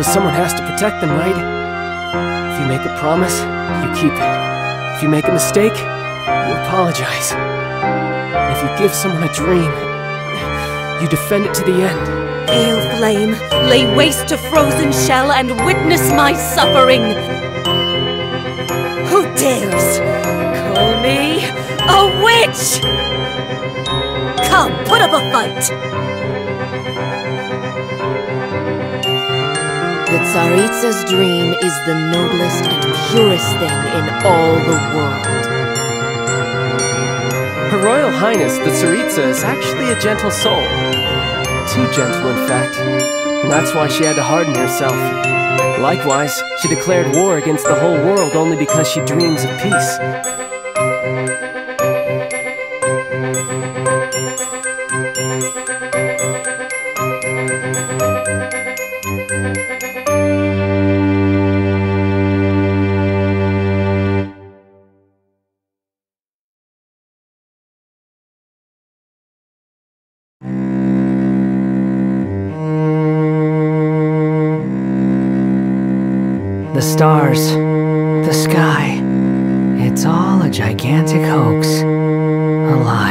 So someone has to protect them, right? If you make a promise, you keep it. If you make a mistake, you apologize. And if you give someone a dream, you defend it to the end. Pale flame, lay waste to frozen shell and witness my suffering. Who dares call me a witch? Come, put up a fight. Tsaritsa's dream is the noblest and purest thing in all the world. Her Royal Highness, the Tsaritsa, is actually a gentle soul. Too gentle, in fact. And that's why she had to harden herself. Likewise, she declared war against the whole world only because she dreams of peace. The stars, the sky, it's all a gigantic hoax. A lie.